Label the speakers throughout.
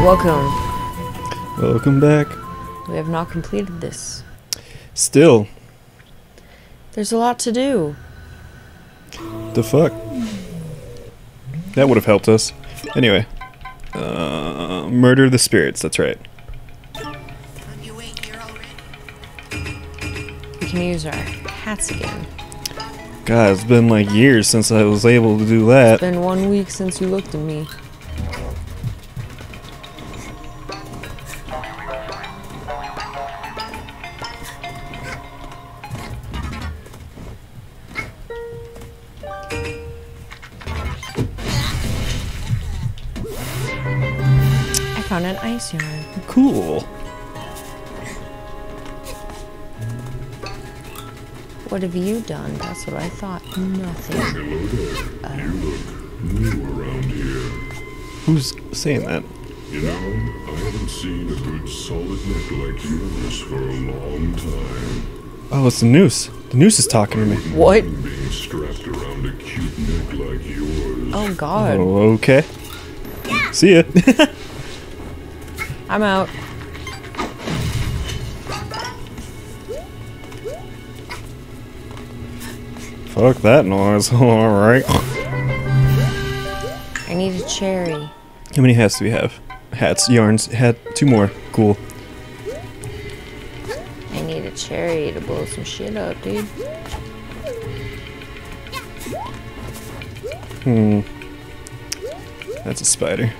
Speaker 1: Welcome.
Speaker 2: Welcome back.
Speaker 1: We have not completed this.
Speaker 2: Still,
Speaker 1: There's a lot to do.
Speaker 2: the fuck? That would have helped us. Anyway. Uh, murder the spirits, that's right.
Speaker 3: You ain't here already?
Speaker 1: We can use our hats again.
Speaker 2: God, it's been like years since I was able to do that.
Speaker 1: It's Been one week since you looked at me.
Speaker 2: Cool.
Speaker 1: What have you done? That's what I thought. Nothing. Hello there. You look new around here.
Speaker 2: Who's saying that?
Speaker 4: You know, I haven't seen a good solid neck like yours for a long time.
Speaker 2: Oh, it's the noose. The noose is talking to me.
Speaker 1: What?
Speaker 4: Being strapped around a cute neck like yours.
Speaker 1: Oh god.
Speaker 2: Oh, okay. See ya.
Speaker 1: I'm out.
Speaker 2: Fuck that noise. Alright.
Speaker 1: I need a cherry.
Speaker 2: How many hats do we have? Hats, yarns, hat, two more. Cool.
Speaker 1: I need a cherry to blow some shit up, dude.
Speaker 2: Hmm. That's a spider.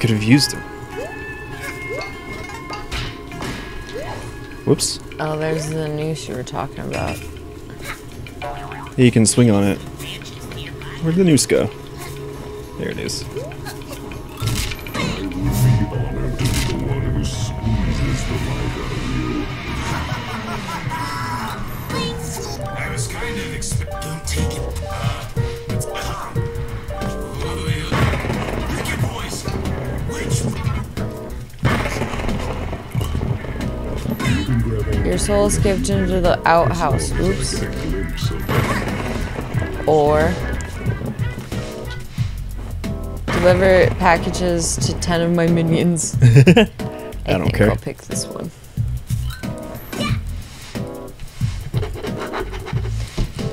Speaker 2: Could have used them. Whoops.
Speaker 1: Oh, there's the noose you were talking about.
Speaker 2: Yeah, you can swing on it. Where'd the noose go? There it is.
Speaker 5: Your
Speaker 1: soul escaped into the outhouse. Oops.
Speaker 4: a glimpse of
Speaker 1: Or deliver packages to ten of my minions. I,
Speaker 2: I don't care.
Speaker 1: I'll pick this one.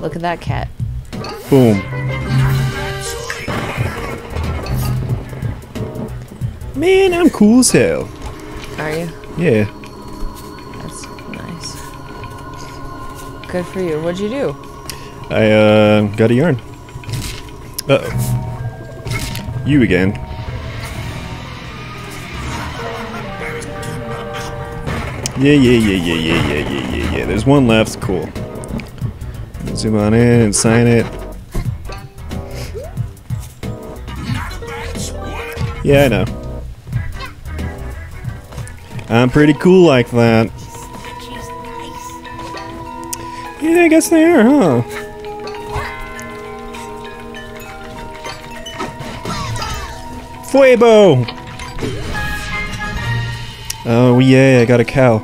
Speaker 1: Look at that cat.
Speaker 2: Boom. Man, I'm cool as hell.
Speaker 1: Are you?
Speaker 2: Yeah.
Speaker 1: Good for you. What'd you do?
Speaker 2: I uh got a yarn. Uh oh. You again. Yeah, yeah, yeah, yeah, yeah, yeah, yeah, yeah, yeah. There's one left. Cool. Zoom on in and sign it. Yeah, I know. I'm pretty cool like that. Yeah, I guess they are, huh? Fuebo! Oh, yeah, I got a cow.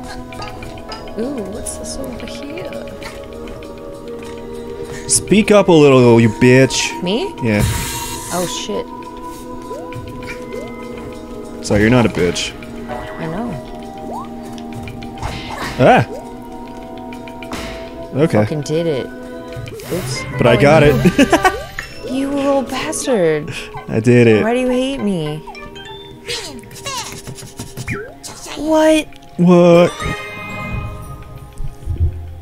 Speaker 1: Ooh, what's this over here?
Speaker 2: Speak up a little, you bitch.
Speaker 1: Me?
Speaker 2: Yeah,
Speaker 1: Oh shit.
Speaker 2: so you're not a bitch.
Speaker 1: I know.
Speaker 2: Ah! Okay,
Speaker 1: Fucking did it. Oops.
Speaker 2: but I
Speaker 1: Oh,
Speaker 2: got
Speaker 1: you-
Speaker 2: it.
Speaker 1: You little bastard.
Speaker 2: I did it.
Speaker 1: Why do you hate me? What?
Speaker 2: What?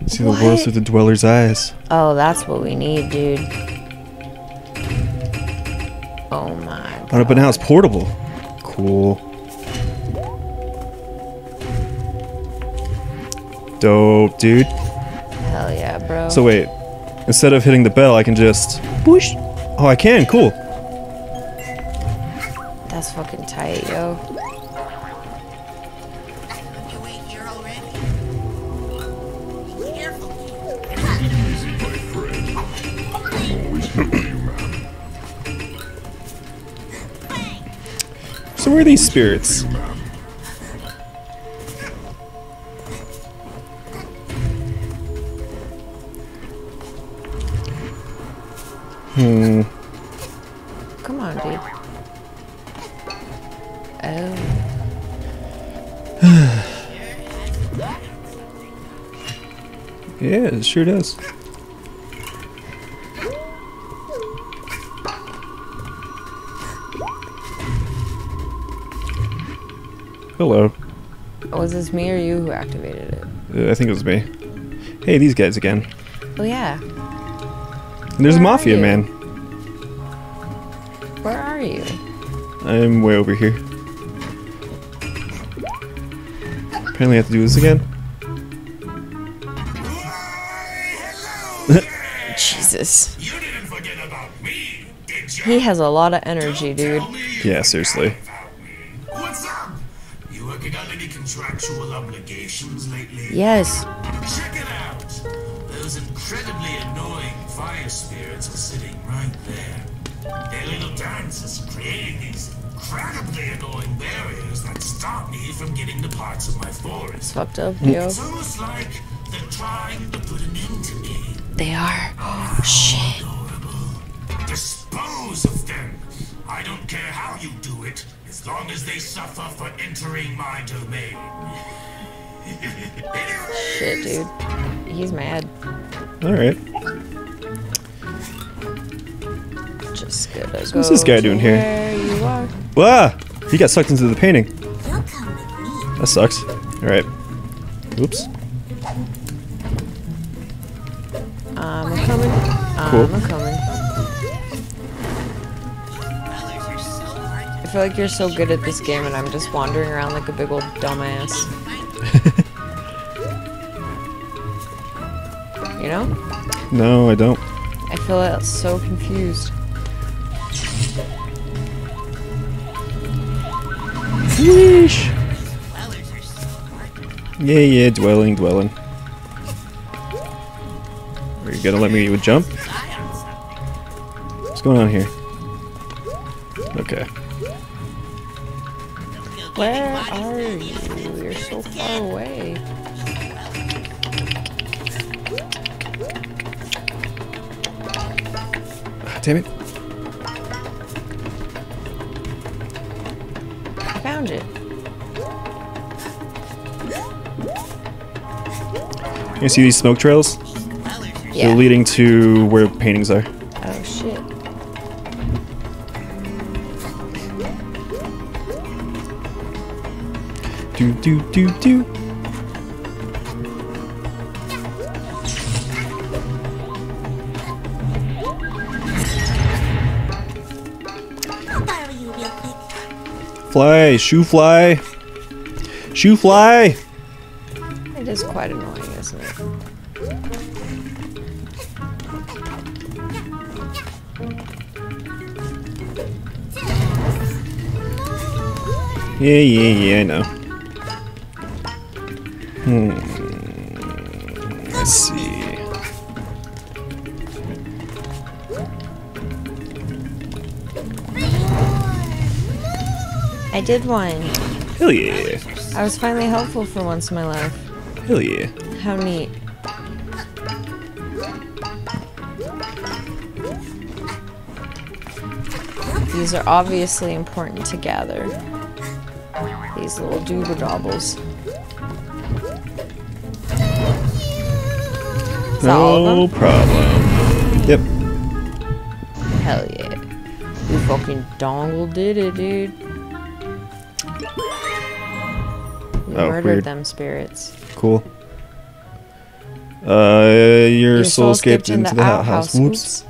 Speaker 2: See the
Speaker 1: What?
Speaker 2: with the dweller's eyes.
Speaker 1: Oh, that's what we need, dude. Oh my
Speaker 2: Oh, but now it's portable. Cool. Dope, dude.
Speaker 1: Hell yeah, bro.
Speaker 2: So wait, instead of hitting the bell, I can just whoosh. Oh, I can. Cool.
Speaker 1: That's fucking tight, yo.
Speaker 3: You ain't here already? Be careful.
Speaker 4: Easy, my friend. Always here for you, man.
Speaker 2: So where are these spirits? Hmm.
Speaker 1: Come on, dude. Oh.
Speaker 2: Yeah, it sure does. Hello.
Speaker 1: Was this me or you who activated it?
Speaker 2: Uh, I think it was me. Hey, these guys again.
Speaker 1: Oh yeah.
Speaker 2: And there's a
Speaker 1: Where are
Speaker 2: mafia man.
Speaker 1: Where are you?
Speaker 2: I'm way over here. Apparently I have to do this again.
Speaker 1: Jesus.
Speaker 5: You didn't forget about me.
Speaker 1: He has a lot of energy, dude.
Speaker 5: Tell me you
Speaker 2: Yeah, seriously.
Speaker 5: forgot incredibly annoying fire spirits are sitting right there. Their little dance is creating these incredibly annoying barriers that stop me from getting the parts of my forest.
Speaker 1: fucked up, yo.
Speaker 5: It's almost like they're trying to put an end to me.
Speaker 1: They are. Oh, shit.
Speaker 5: Adorable. Dispose of them. I don't care how you do it, as long as they suffer for entering my domain.
Speaker 1: Shit, dude. He's mad.
Speaker 2: Alright.
Speaker 1: Just gonna
Speaker 2: what's
Speaker 1: go
Speaker 2: this guy doing here?
Speaker 1: Where you are.
Speaker 2: Ah! He got sucked into the painting. That sucks. Alright. Oops.
Speaker 1: I'm a coming.
Speaker 2: Cool.
Speaker 1: I'm a coming. I feel like you're so good at this game and I'm just wandering around like a big old dumbass. you know?
Speaker 2: No, I don't.
Speaker 1: I feel like so confused.
Speaker 2: Yeesh. Yeah, yeah, dwelling, dwelling. Are you gonna let me jump? What's going on here? Okay.
Speaker 1: Where are you? So far away.
Speaker 2: Ah, damn it.
Speaker 1: I found it.
Speaker 2: You see these smoke trails?
Speaker 1: Yeah.
Speaker 2: They're leading to where paintings are. Do do do do.
Speaker 3: I'll borrow you real quick.
Speaker 2: Fly, shoe fly. Shoe fly.
Speaker 1: It is quite annoying, isn't it?
Speaker 2: Yeah, yeah, yeah, I know. Hmm. Let's see.
Speaker 1: I did one.
Speaker 2: Hell yeah.
Speaker 1: I was finally helpful for once in my life.
Speaker 2: Hell yeah.
Speaker 1: How neat. These are obviously important to gather. These little dooberdobbles.
Speaker 2: No problem. Yep.
Speaker 1: Hell yeah. You fucking dongle did it, dude. You
Speaker 2: Oh,
Speaker 1: murdered
Speaker 2: weird.
Speaker 1: them spirits.
Speaker 2: Cool. Uh, your,
Speaker 1: Your
Speaker 2: soul escaped into the outhouse. Whoops.
Speaker 1: Oops.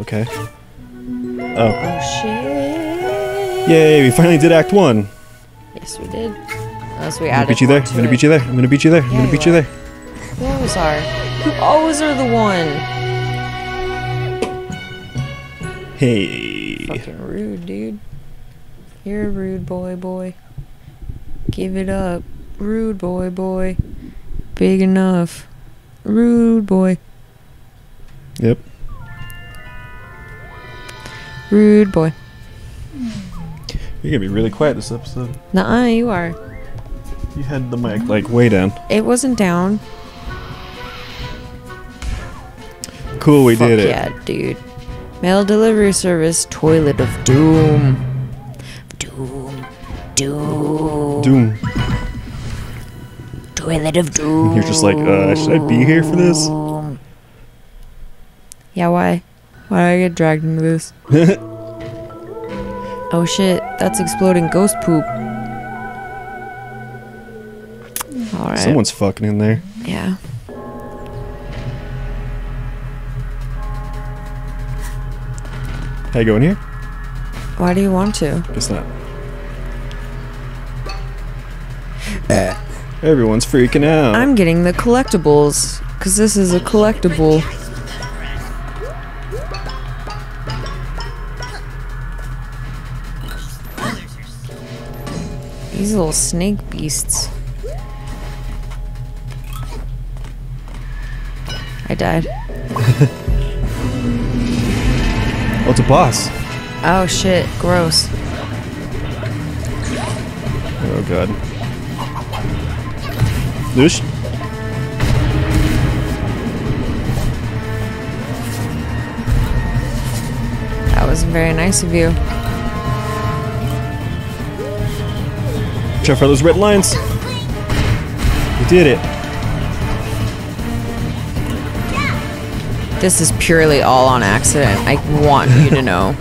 Speaker 2: Okay. Oh.
Speaker 1: Oh shit.
Speaker 2: Yay, we finally did Act 1.
Speaker 1: Yes, we did. Unless we
Speaker 2: I'm gonna beat you there. I'm gonna beat you there. I'm gonna beat you there. I'm gonna beat you there.
Speaker 1: You always are. You always are the one.
Speaker 2: Hey.
Speaker 1: Fucking rude, dude. You're a rude boy, boy. Give it up. Rude boy, boy. Big enough. Rude boy.
Speaker 2: Yep.
Speaker 1: Rude boy.
Speaker 2: You're gonna be really quiet this episode.
Speaker 1: Nuh-uh, you are.
Speaker 2: You had the mic like way down.
Speaker 1: It wasn't down.
Speaker 2: Cool, we
Speaker 1: Fuck
Speaker 2: did it.
Speaker 1: yeah, dude. Mail delivery service, toilet of doom. Doom. Doom.
Speaker 2: Doom.
Speaker 1: Toilet of doom.
Speaker 2: You're just like, uh, should I be here for this?
Speaker 1: Yeah, why? Why did I get dragged into this? oh shit, that's exploding ghost poop. Alright.
Speaker 2: Someone's fucking in there.
Speaker 1: Yeah.
Speaker 2: How you going here?
Speaker 1: Why do you want to?
Speaker 2: Guess not. Everyone's freaking out.
Speaker 1: I'm getting the collectibles. Because this is a collectible. These little snake beasts. Died.
Speaker 2: oh, it's a boss.
Speaker 1: Oh shit, gross.
Speaker 2: Oh god. Noosh?
Speaker 1: That was very nice of you.
Speaker 2: Out for those red lines. We did it.
Speaker 1: This is purely all on accident. I want you to know.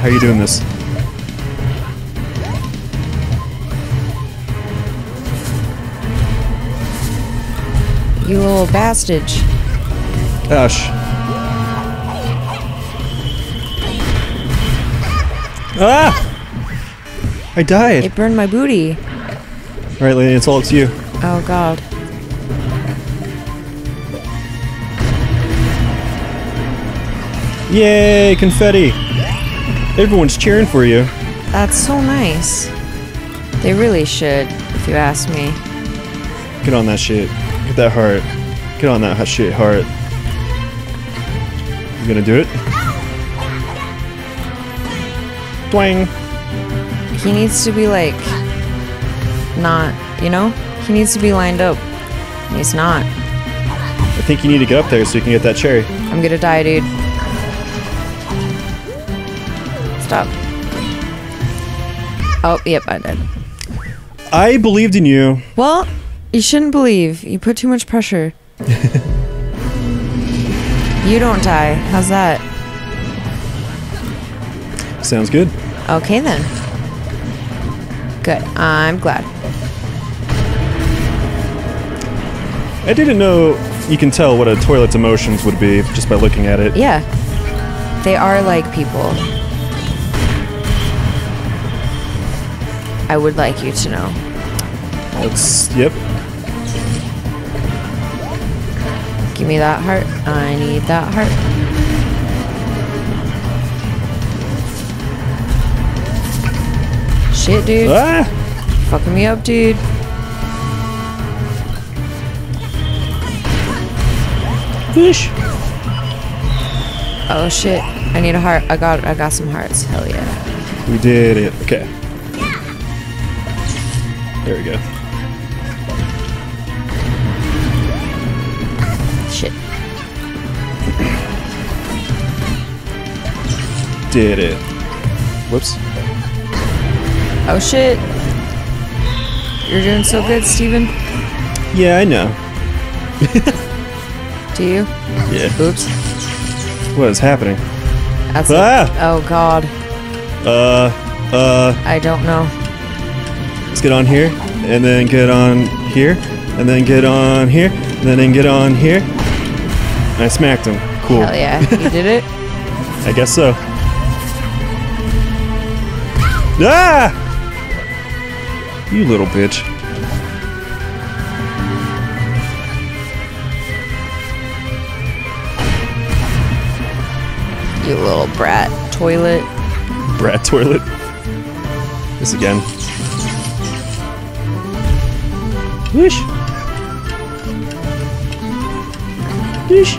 Speaker 2: How are you doing this?
Speaker 1: You little bastard.
Speaker 2: Ash. Ah! I died.
Speaker 1: It burned my booty.
Speaker 2: Alright, Lady, it's all up to you.
Speaker 1: Oh god.
Speaker 2: Yay, confetti! Everyone's cheering for you.
Speaker 1: That's so nice. They really should, if you ask me.
Speaker 2: Get on that shit. Get that heart. Get on that shit heart. You gonna do it? Twang!
Speaker 1: He needs to be like not, you know? He needs to be lined up. He's not.
Speaker 2: I think you need to get up there so you can get that cherry.
Speaker 1: I'm gonna die, dude. Stop. Oh, yep, I did.
Speaker 2: I believed in you.
Speaker 1: Well, you shouldn't believe. You put too much pressure. you don't die. How's that?
Speaker 2: Sounds good.
Speaker 1: Okay then. Good. I'm glad.
Speaker 2: I didn't know you can tell what a toilet's emotions would be just by looking at it.
Speaker 1: Yeah. They are like people. I would like you to know.
Speaker 2: That's yep.
Speaker 1: Give me that heart. I need that heart. Shit, dude.
Speaker 2: Ah!
Speaker 1: Fucking me up, dude.
Speaker 2: Fish.
Speaker 1: Oh shit. I need a heart. I got I got some hearts. Hell yeah.
Speaker 2: We did it. Okay. There we go.
Speaker 1: Shit.
Speaker 2: Did it. Whoops.
Speaker 1: Oh shit. You're doing so good, Stephen.
Speaker 2: Yeah, I know.
Speaker 1: Do you?
Speaker 2: Yeah.
Speaker 1: Oops.
Speaker 2: What is happening?
Speaker 1: That's
Speaker 2: Ah!
Speaker 1: Oh god.
Speaker 2: Uh, uh,
Speaker 1: I don't know.
Speaker 2: Let's get on here, and then get on here, and then get on here, and then get on here. And I smacked him. Cool.
Speaker 1: Hell yeah. You did it?
Speaker 2: I guess so. Ah! You little bitch.
Speaker 1: You little brat. Toilet.
Speaker 2: Brat toilet. This again. Yeesh. Yeesh.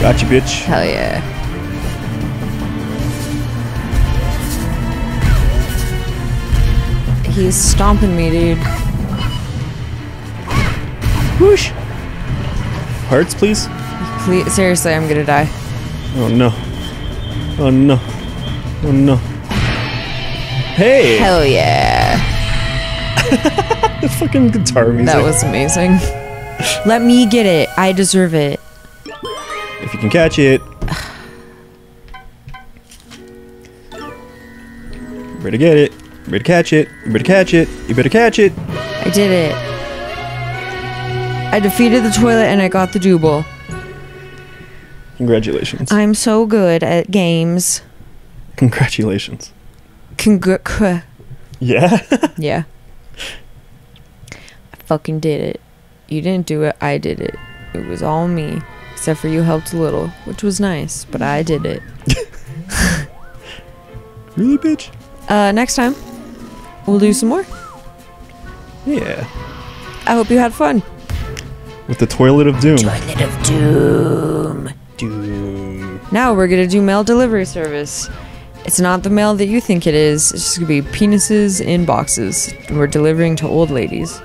Speaker 2: Gotcha, bitch.
Speaker 1: Hell yeah. He's stomping me, dude.
Speaker 2: Whoosh. Hurts, please.
Speaker 1: Please, seriously, I'm gonna die.
Speaker 2: Oh no. Oh no. Oh no. Hey!
Speaker 1: Hell yeah.
Speaker 2: The fucking guitar music.
Speaker 1: That was amazing. Let me get it. I deserve it.
Speaker 2: If you can catch it. You better get it. You better catch it. You better catch it. You better catch it.
Speaker 1: I did it. I defeated the toilet and I got the double.
Speaker 2: Congratulations.
Speaker 1: I'm so good at games.
Speaker 2: Congratulations.
Speaker 1: Congr-
Speaker 2: Yeah?
Speaker 1: yeah. I fucking did it. You didn't do it, I did it. It was all me. Except for you helped a little, which was nice, but I did it.
Speaker 2: really, bitch?
Speaker 1: Uh, next time, we'll do some more.
Speaker 2: Yeah.
Speaker 1: I hope you had fun.
Speaker 2: With the Toilet of Doom.
Speaker 1: Toilet of Doom.
Speaker 2: Doom.
Speaker 1: Now we're gonna do mail delivery service. It's not the mail that you think it is. It's just gonna be penises in boxes. We're delivering to old ladies.